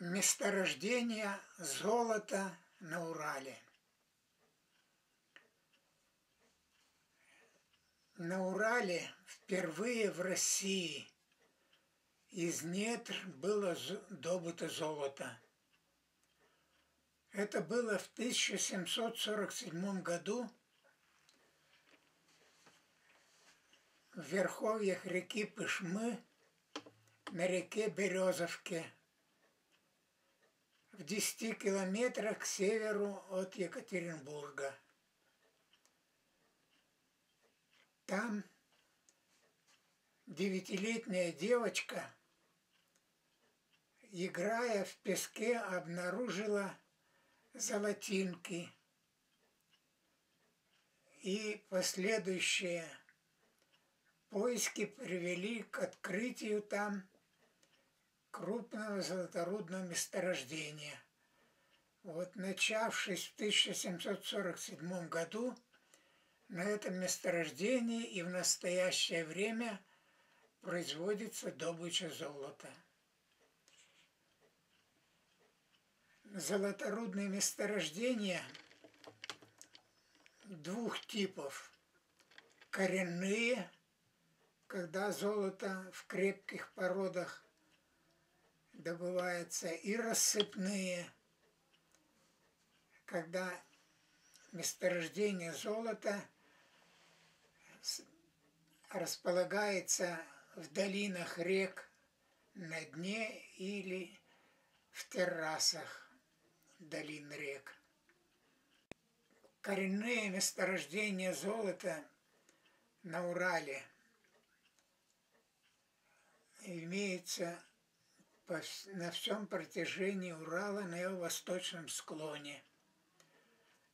Месторождение золота на Урале. На Урале впервые в России из недр было добыто золото. Это было в 1747 году в верховьях реки Пышмы на реке Березовке – в 10 километрах к северу от Екатеринбурга. Там девятилетняя девочка, играя в песке, обнаружила золотинки. И последующие поиски привели к открытию там крупного золоторудного месторождения. Вот начавшись в 1747 году, на этом месторождении и в настоящее время производится добыча золота. Золоторудные месторождения двух типов. Коренные, когда золото в крепких породах добываются и рассыпные, когда месторождение золота располагается в долинах рек на дне или в террасах долин рек. Коренные месторождения золота на Урале имеются на всем протяжении Урала на его восточном склоне.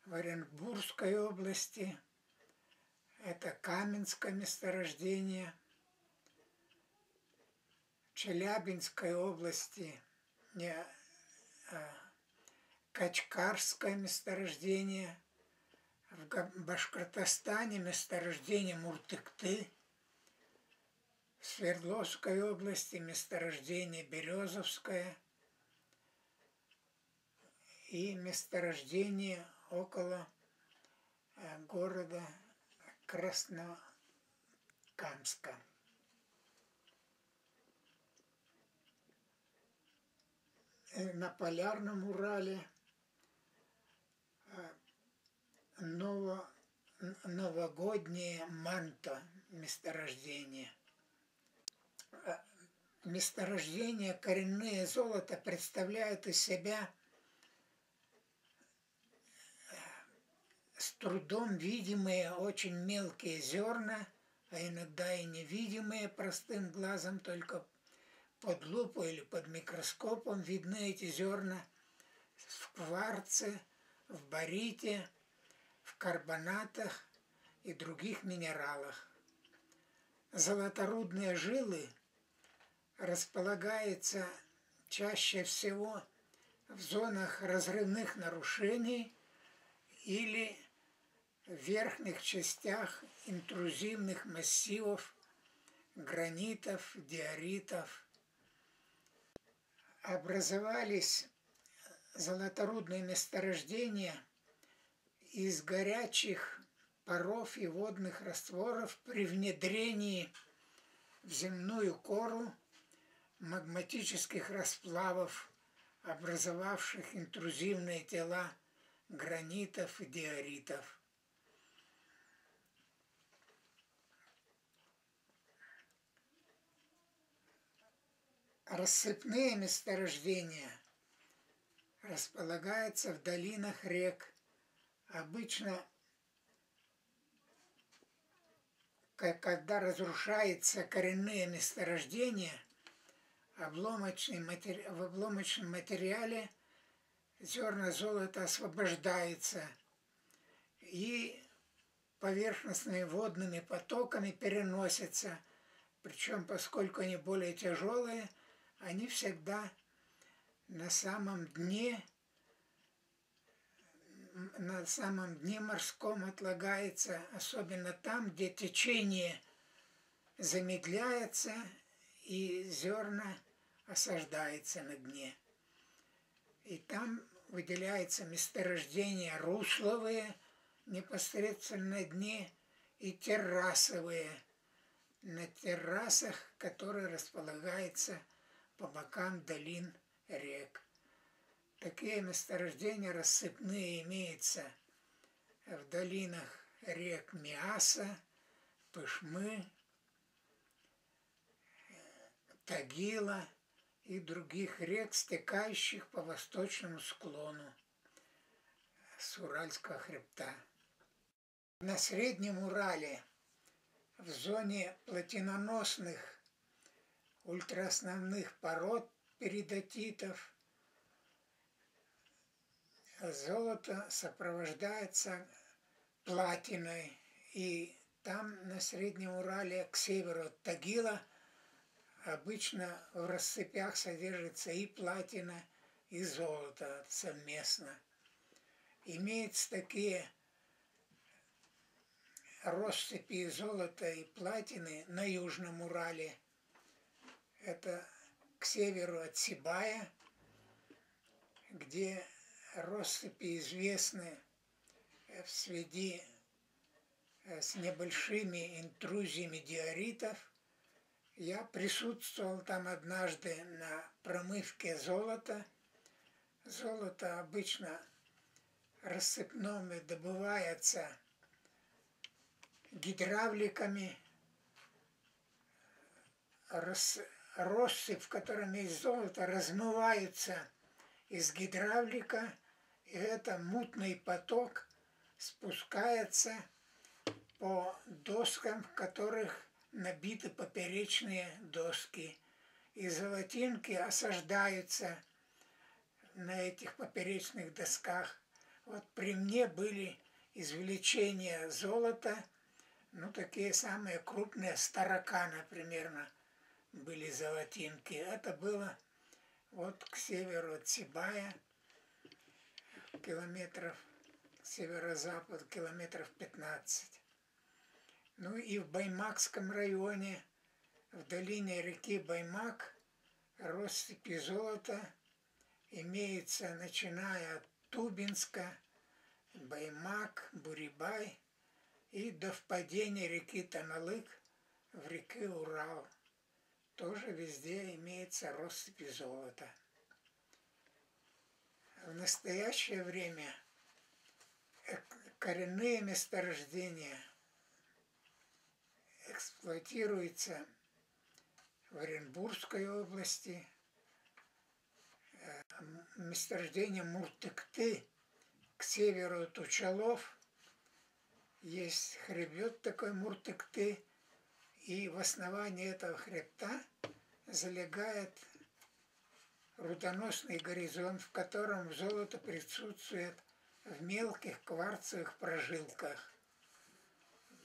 В Оренбургской области. Это Каменское месторождение, в Челябинской области. Не, а, Качкарское месторождение, в Башкортостане месторождение Муртыкты – Свердловской области месторождение Березовское и месторождение около э, города Краснокамска. Э, на полярном Урале э, ново, новогоднее манто месторождение – месторождения коренные золота представляют из себя э, с трудом видимые очень мелкие зерна, а иногда и невидимые простым глазом, только под лупой или под микроскопом видны эти зерна в кварце, в барите, в карбонатах и других минералах. Золоторудные жилы – располагается чаще всего в зонах разрывных нарушений или в верхних частях интрузивных массивов гранитов, диоритов. Образовались золоторудные месторождения из горячих паров и водных растворов при внедрении в земную кору магматических расплавов, образовавших интрузивные тела гранитов и диоритов. Рассыпные месторождения располагаются в долинах рек, обычно когда разрушаются коренные месторождения – обломочный матери... в обломочном материале зерна золота освобождается и поверхностными водными потоками переносятся. Причем, поскольку они более тяжелые, они всегда на самом дне на самом дне морском отлагается, особенно там, где течение замедляется и зерна осаждается на дне. И там выделяется месторождения русловые непосредственно на дне и террасовые на террасах, которые располагаются по бокам долин рек. Такие месторождения рассыпные имеются в долинах рек Миаса, Пышмы, Тагила и других рек, стекающих по восточному склону с Уральского хребта. На Среднем Урале в зоне платиноносных ультраосновных пород перидотитов золото сопровождается платиной, и там на Среднем Урале к северу от Тагила обычно в рассыпях содержится и платина, и золото совместно. Имеются такие россыпи золота и платины на Южном Урале. Это к северу от Сибая, где россыпи известны в связи э, с небольшими интрузиями диоритов. Я присутствовал там однажды на промывке золота. Золото обычно рассыпными добывается гидравликами. Россыпь, в котором есть золото, размывается из гидравлика – и это мутный поток спускается по доскам, в которых набиты поперечные доски. И золотинки осаждаются на этих поперечных досках. Вот при мне были извлечения золота, ну, такие самые крупные, старокана примерно были золотинки. Это было вот к северу от Сибая – километров, северо-запад километров 15. Ну и в Баймакском районе, в долине реки Баймак, россыпи золота имеется, начиная от Тубинска, Баймак, Бурибай и до впадения реки Таналык в реке Урал. Тоже везде имеется россыпи золота в настоящее время коренные месторождения эксплуатируются в Оренбургской области, э, месторождение Муртыкты к северу от Учалов. Есть хребет такой Муртыкты, и в основании этого хребта залегает рудоносный горизонт, в котором золото присутствует в мелких кварцевых прожилках.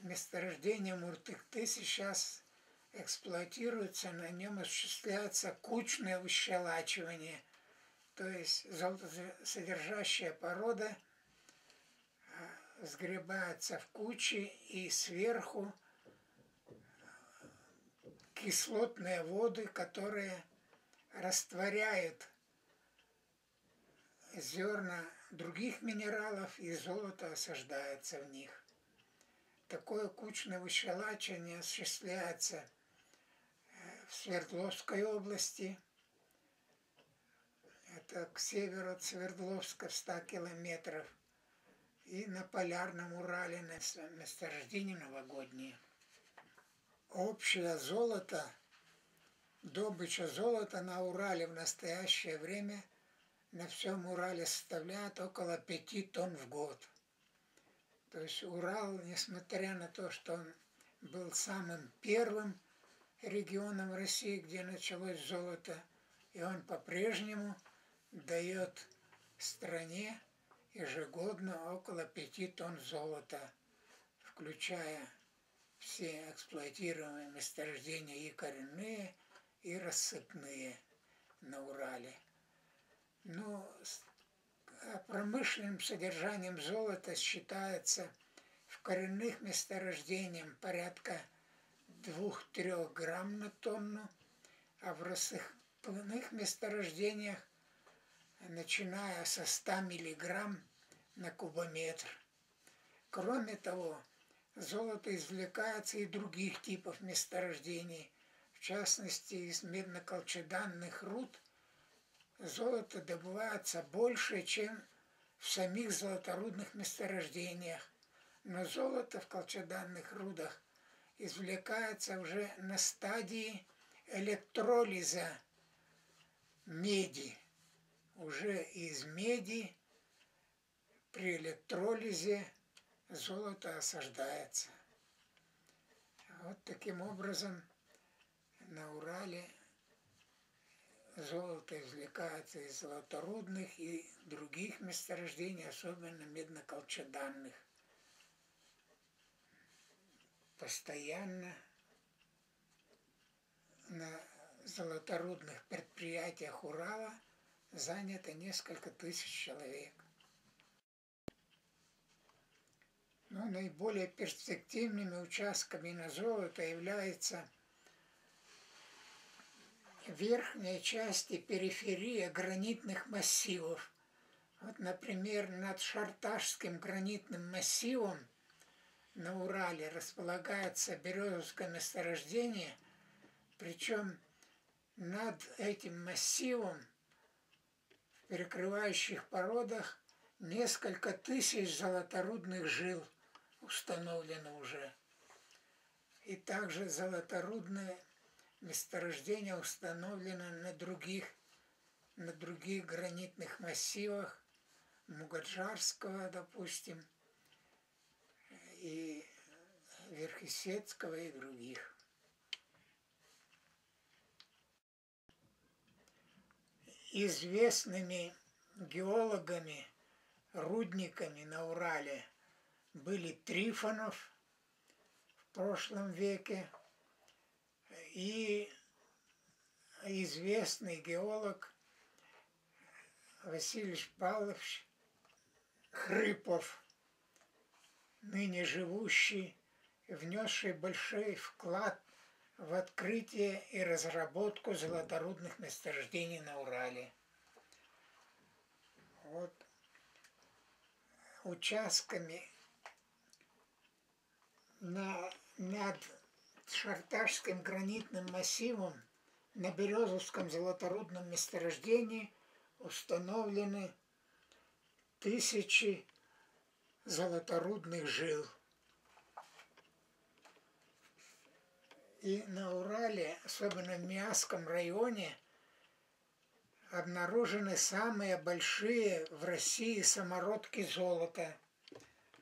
Месторождение Муртыкты сейчас эксплуатируется, на нем осуществляется кучное выщелачивание, то есть золотосодержащая порода а, сгребается в кучи и сверху кислотные воды, которые растворяет зерна других минералов, и золото осаждается в них. Такое кучное выщелачивание осуществляется э, в Свердловской области. Это к северу от Свердловска в 100 километров. И на Полярном Урале на месторождении новогодние. Общее золото – Добыча золота на Урале в настоящее время на всем Урале составляет около 5 тонн в год. То есть Урал, несмотря на то, что он был самым первым регионом России, где началось золото, и он по-прежнему дает стране ежегодно около 5 тонн золота, включая все эксплуатируемые месторождения и коренные – и рассыпные на Урале. Но промышленным содержанием золота считается в коренных месторождениях порядка 2-3 грамм на тонну, а в рассыпных месторождениях начиная со 100 миллиграмм на кубометр. Кроме того, золото извлекается и других типов месторождений, в частности из медно-колчеданных руд золото добывается больше, чем в самих золоторудных месторождениях, но золото в колчеданных рудах извлекается уже на стадии электролиза меди. Уже из меди при электролизе золото осаждается. Вот таким образом на Урале золото извлекается из золоторудных и других месторождений, особенно медно-колчеданных. Постоянно на золоторудных предприятиях Урала занято несколько тысяч человек. Но наиболее перспективными участками на золото является верхняя часть и периферия гранитных массивов. Вот, например, над Шарташским гранитным массивом на Урале располагается Березовское месторождение, причем над этим массивом в перекрывающих породах несколько тысяч золоторудных жил установлено уже. И также золоторудные месторождение установлено на других, на других гранитных массивах Мугаджарского, допустим, и Верхесецкого и других. Известными геологами, рудниками на Урале были Трифонов в прошлом веке, и известный геолог Василий Павлович Хрипов, ныне живущий, внесший большой вклад в открытие и разработку золоторудных месторождений на Урале. Вот участками на, над Шарташским гранитным массивом на Березовском золоторудном месторождении установлены тысячи золоторудных жил. И на Урале, особенно в Миасском районе, обнаружены самые большие в России самородки золота.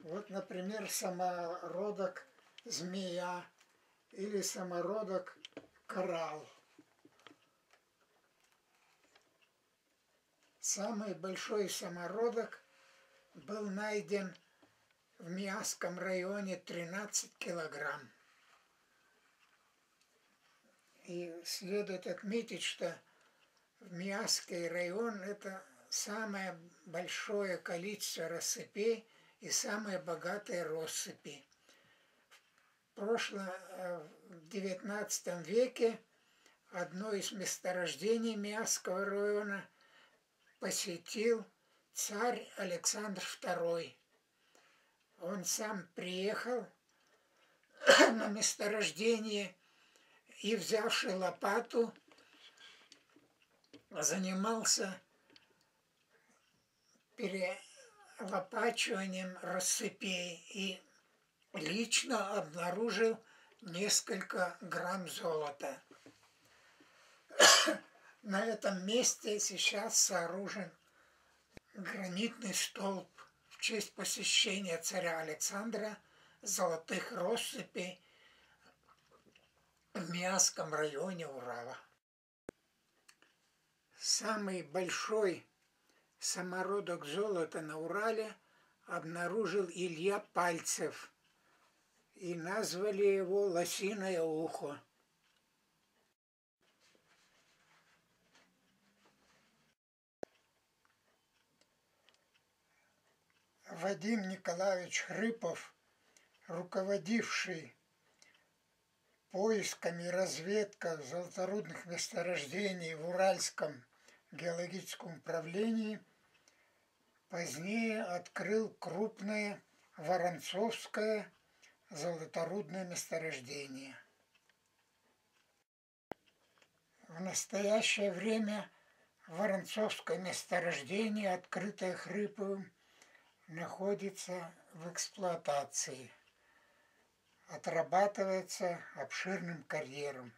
Вот, например, самородок змея или самородок коралл. Самый большой самородок был найден в Миасском районе 13 килограмм. И следует отметить, что в Миасский район это самое большое количество рассыпей и самые богатые россыпи прошлом, э, в XIX веке одно из месторождений Миасского района посетил царь Александр II. Он сам приехал на месторождение и, взявший лопату, занимался перелопачиванием рассыпей и лично обнаружил несколько грамм золота. На этом месте сейчас сооружен гранитный столб в честь посещения царя Александра золотых россыпей в Миасском районе Урала. Самый большой самородок золота на Урале обнаружил Илья Пальцев – и назвали его «Лосиное ухо». Вадим Николаевич Хрипов, руководивший поисками разведка золоторудных месторождений в Уральском геологическом управлении, позднее открыл крупное Воронцовское золоторудное месторождение. В настоящее время Воронцовское месторождение, открытое Хрыповым, находится в эксплуатации. Отрабатывается обширным карьером –